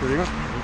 Entschuldigung.